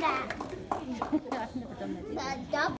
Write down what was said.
done that. I've never done that.